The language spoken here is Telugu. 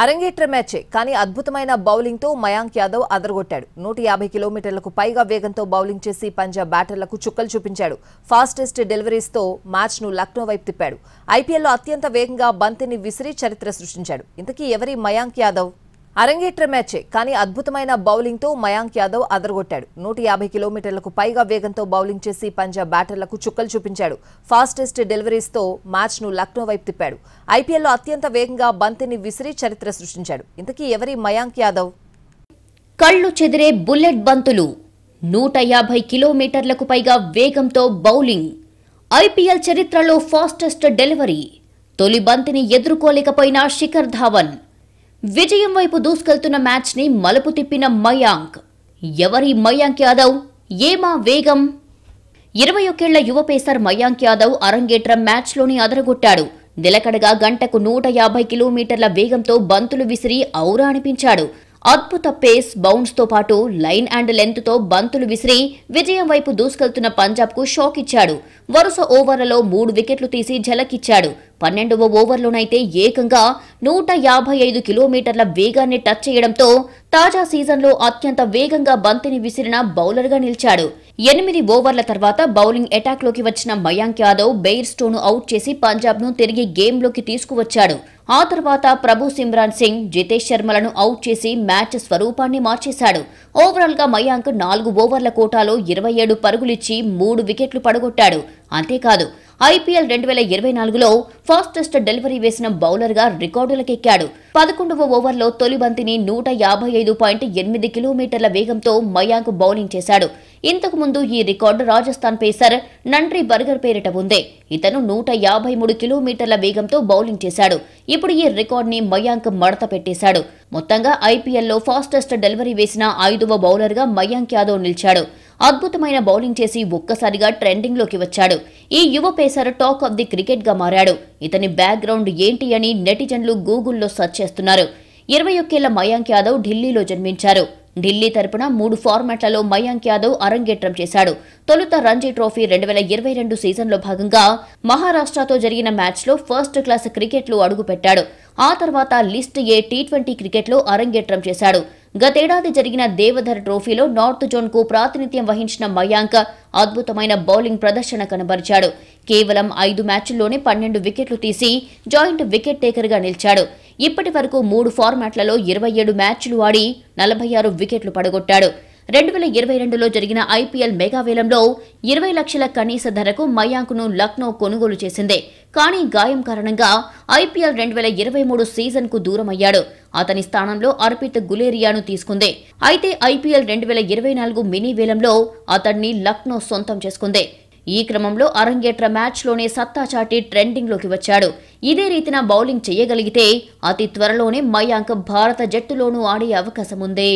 అరంగేట్ర మ్యాచే కానీ అద్భుతమైన బౌలింగ్తో మయాంక్ యాదవ్ అదరగొట్టాడు. నూట యాభై కిలోమీటర్లకు పైగా వేగంతో బౌలింగ్ చేసి పంజాబ్ బ్యాటర్లకు చుక్కలు చూపించాడు. ఫాస్టెస్ట్ డెలివరీస్తో మ్యాచ్ను లక్నో వైపు తిప్పాడు. ఐపీఎల్లో అత్యంత వేగంగా బంతిని విసిరి చరిత్ర సృష్టించాడు. ఇంతకీ ఎవరి మయాంక్ యాదవ్? అరంగేట్ర మ్యాచే కానీ అద్భుతమైన బౌలింగ్తో మయాంక్ యాదవ్ అదరగొట్టాడు. నూట యాభై కిలోమీటర్లకు పైగా వేగంతో బౌలింగ్ చేసి పంజాబ్ బ్యాటర్లకు చుక్కలు చూపించాడు. ఫాస్టెస్ట్ డెలివరీస్తో మ్యాచ్ను లక్నో వైపు తిప్పాడు. ఐపీఎల్లో అత్యంత వేగంగా బంతిని విసిరి చరిత్ర సృష్టించాడు. ఇంతకీ ఎవరి మయాంక్ యాదవ్? కళ్ళు చెదిరే బుల్లెట్ బంతులు. నూట యాభై కిలోమీటర్లకు పైగా వేగంతో బౌలింగ్. ఐపీఎల్ చరిత్రలో ఫాస్టెస్ట్ డెలివరీ. తొలి బంతిని ఎదుర్కోలేకపోయిన శిఖర్ ధావన్. విజయం వైపు దూసుకెళ్తున్న మ్యాచ్ని మలుపు తిప్పిన మయాంక్. ఎవరి మయాంక్ యాదవ్? ఏమా వేగం? ఇరవై ఒకేళ్ళ యువ పేసర్ మయాంక్ యాదవ్ అరంగేట్రం మ్యాచ్లోని అదరగొట్టాడు. నిలకడగా గంటకు నూట యాభై కిలోమీటర్ల వేగంతో బంతులు విసిరి ఔరా అనిపించాడు. అద్భుత పేస్ బౌన్స్తో పాటు లైన్ అండ్ లెంత్తో బంతులు విసిరి విజయం వైపు దూసుకెళ్తున్న పంజాబ్కు షాక్ ఇచ్చాడు. వరుస ఓవర్లలో మూడు వికెట్లు తీసి ఝలకిచ్చాడు. పన్నెండవ ఓవర్లోనైతే ఏకంగా నూట యాభై ఐదు కిలోమీటర్ల వేగాన్ని టచ్ చేయడంతో తాజా సీజన్లో అత్యంత వేగంగా బంతిని విసిరిన బౌలర్గా నిలిచాడు. ఎనిమిది ఓవర్ల తర్వాత బౌలింగ్ అటాక్లోకి వచ్చిన మయాంక్ యాదవ్ బెయిర్ స్టోను అవుట్ చేసి పంజాబ్ను తిరిగి గేమ్లోకి తీసుకువచ్చాడు. ఆ తర్వాత ప్రభు సిమ్రాన్ సింగ్ జితేష్ శర్మలను అవుట్ చేసి మ్యాచ్ స్వరూపాన్ని మార్చేశాడు. ఓవరాల్గా మయాంక్ నాలుగు ఓవర్ల కోటాలో ఇరవై ఏడు పరుగులిచ్చి మూడు వికెట్లు పడగొట్టాడు. అంతేకాదు ఐపీఎల్ రెండు వేల ఇరవై నాలుగులో ఫాస్టెస్ట్ డెలివరీ వేసిన బౌలర్గా రికార్డులకెక్కాడు. పదకొండవ ఓవర్లో తొలి బంతిని నూట యాభై ఐదు పాయింట్ ఎనిమిది కిలోమీటర్ల వేగంతో మయాంక్ బౌలింగ్ చేశాడు. ఇంతకు ముందు ఈ record Rajasthan pacer Nandre Burger పేరిట ఉంది. ఇతను నూట యాభై మూడు కిలోమీటర్ల వేగంతో బౌలింగ్ చేశాడు. ఇప్పుడు ఈ రికార్డుని మయాంక్ మడత పెట్టేశాడు. మొత్తంగా ఐపీఎల్లో ఫాస్టెస్ట్ డెలివరీ వేసిన ఐదవ బౌలర్గా మయాంక్ యాదవ్ నిలిచాడు. అద్భుతమైన బౌలింగ్ చేసి ఒక్కసారిగా ట్రెండింగ్లోకి వచ్చాడు. ఈ యువ పేసర్ టాక్ ఆఫ్ ది క్రికెట్గా మారాడు. ఇతని బ్యాక్గ్రౌండ్ ఏంటి అని నెటిజన్లు గూగుల్లో సెర్చ్ చేస్తున్నారు. ఇరవై ఒక్కేళ్ళ మయాంక్ యాదవ్ ఢిల్లీలో జన్మించారు. ఢిల్లీ తరపున మూడు ఫార్మాట్లలో మయాంక్ యాదవ్ అరంగేట్రం చేశాడు. తొలుత రంజీ ట్రోఫీ రెండు వేల ఇరవై రెండు సీజన్లో భాగంగా మహారాష్ట్రతో జరిగిన మ్యాచ్లో ఫస్ట్ క్లాస్ క్రికెట్లో అడుగుపెట్టాడు. ఆ తర్వాత లిస్ట్ ఏ టీ ట్వంటీ క్రికెట్లో అరంగేట్రం చేశాడు. గతేడాది జరిగిన దేవధర్ ట్రోఫీలో నార్త్ జోన్కు ప్రాతినిధ్యం వహించిన మయాంక్ అద్భుతమైన బౌలింగ్ ప్రదర్శన కనబరిచాడు. కేవలం ఐదు మ్యాచ్ల్లోనే పన్నెండు వికెట్లు తీసి జాయింట్ వికెట్ టేకర్గా నిలిచాడు. ఇప్పటి వరకు మూడు ఫార్మాట్లలో ఇరవై ఏడు మ్యాచ్లు ఆడి నలభై ఆరు వికెట్లు పడగొట్టాడు. రెండు వేల ఇరవై రెండులో జరిగిన ఐపీఎల్ మెగా వేలంలో ఇరవై లక్షల కనీస ధరకు మయాంక్ను లక్నో కొనుగోలు చేసింది. కానీ గాయం కారణంగా ఐపీఎల్ రెండు వేల ఇరవై మూడు సీజన్కు దూరమయ్యాడు. అతని స్థానంలో అర్పిత్ గులేరియాను తీసుకుంది. అయితే ఐపీఎల్ రెండు వేల ఇరవై నాలుగు మినీ వేలంలో అతన్ని లక్నో సొంతం చేసుకుంది. ఈ క్రమంలో అరంగేట్ర మ్యాచ్లోనే సత్తా చాటి ట్రెండింగ్లోకి వచ్చాడు. ఇదే రీతిన బౌలింగ్ చేయగలిగితే అతి త్వరలోనే మయాంక్ భారత జట్టులోనూ ఆడే అవకాశం ఉంది